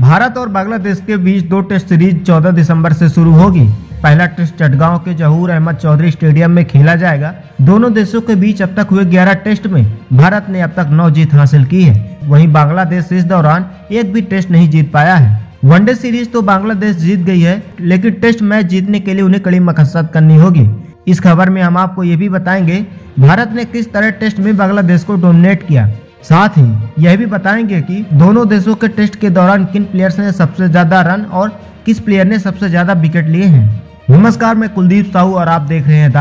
भारत और बांग्लादेश के बीच दो टेस्ट सीरीज़ 14 दिसंबर से शुरू होगी। पहला टेस्ट चटगांव के जहूर अहमद चौधरी स्टेडियम में खेला जाएगा। दोनों देशों के बीच अब तक हुए 11 टेस्ट में भारत ने अब तक नौ जीत हासिल की है। वहीं बांग्लादेश इस दौरान एक भी टेस्ट नहीं जीत पाया है। वनडे सीरीज़ तो बांग्लादेश जीत गई है, लेकिन टेस्ट मैच जीतने के लिए उन्हें कड़ी मकसद करनी होगी। इस खबर में हम आपको ये भी बताएँगे, भारत ने किस तरह टेस्ट में बांग्लादेश को डोमिनेट किया। साथ ही यह भी बताएँगे कि दोनों देशों के टेस्ट के दौरान किन प्लेयर्स ने सबसे ज़्यादा रन और किस प्लेयर ने सबसे ज़्यादा विकेट लिए हैं। नमस्कार, मैं कुलदीप साहू और आप देख रहे हैं द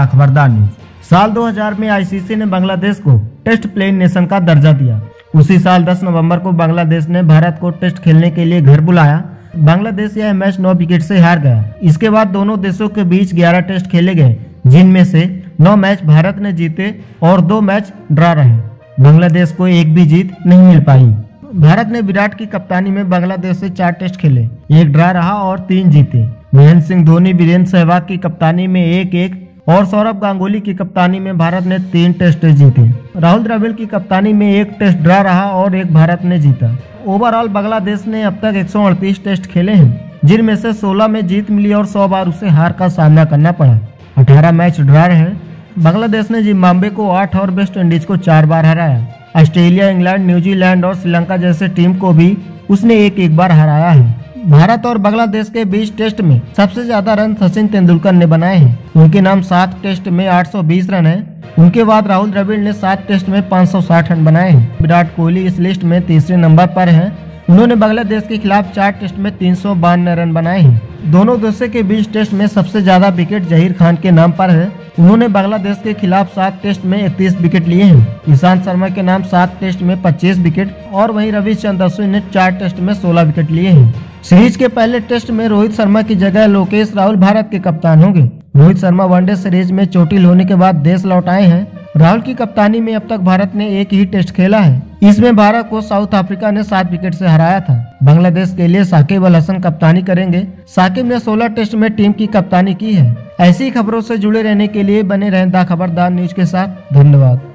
न्यूज़ साल 2000 में आईसीसी ने बांग्लादेश को टेस्ट प्लेइंग नेशन का दर्जा दिया। उसी साल 10 नवंबर को बांग्लादेश ने भारत को टेस्ट खेलने के लिए घर बुलाया। बांग्लादेश यह मैच नौ विकेट से हार गया। इसके बाद दोनों देशों के बीच 11 टेस्ट खेले गए, जिनमें से नौ मैच भारत ने जीते और दो मैच ड्रा रहे। बांग्लादेश को एक भी जीत नहीं मिल पाई। भारत ने विराट की कप्तानी में बांग्लादेश से चार टेस्ट खेले, एक ड्रा रहा और तीन जीते। महेंद्र सिंह धोनी, वीरेंद्र सहवाग की कप्तानी में एक एक और सौरभ गांगुली की कप्तानी में भारत ने तीन टेस्ट जीते। राहुल द्रविड़ की कप्तानी में एक टेस्ट ड्रा रहा और एक भारत ने जीता। ओवरऑल बांग्लादेश ने अब तक एक सौ अड़तीस टेस्ट खेले हैं, जिनमें से 16 में जीत मिली और 100 बार उसे हार का सामना करना पड़ा। 18 मैच ड्रा रहे बांग्लादेश ने जिम्बाब्वे को आठ और वेस्ट इंडीज को चार बार हराया। ऑस्ट्रेलिया, इंग्लैंड, न्यूजीलैंड और श्रीलंका जैसे टीम को भी उसने एक एक बार हराया है। भारत और बांग्लादेश के बीच टेस्ट में सबसे ज़्यादा रन सचिन तेंदुलकर ने बनाए हैं। उनके नाम सात टेस्ट में 820 रन है। उनके बाद राहुल द्रविड़ ने सात टेस्ट में 560 रन बनाए हैं। विराट कोहली इस लिस्ट में तीसरे नंबर पर है। उन्होंने बांग्लादेश के खिलाफ चार टेस्ट में तीन सौ बानवे रन बनाए हैं। दोनों देशों के बीच टेस्ट में सबसे ज़्यादा विकेट जहीर खान के नाम पर है। उन्होंने बांग्लादेश के खिलाफ सात टेस्ट में इकतीस विकेट लिए हैं। ईशांत शर्मा के नाम सात टेस्ट में पच्चीस विकेट और वहीं रविचंद्र अश्विन ने चार टेस्ट में सोलह विकेट लिए हैं। सीरीज़ के पहले टेस्ट में रोहित शर्मा की जगह लोकेश राहुल भारत के कप्तान होंगे। रोहित शर्मा वनडे सीरीज़ में चोटिल होने के बाद देश लौट आए हैं। राहुल की कप्तानी में अब तक भारत ने एक ही टेस्ट खेला है। इसमें भारत को साउथ अफ्रीका ने सात विकेट से हराया था। बांग्लादेश के लिए साकिब अल हसन कप्तानी करेंगे। साकिब ने 16 टेस्ट में टीम की कप्तानी की है। ऐसी खबरों से जुड़े रहने के लिए बने रहें खबरदार न्यूज़ के साथ। धन्यवाद।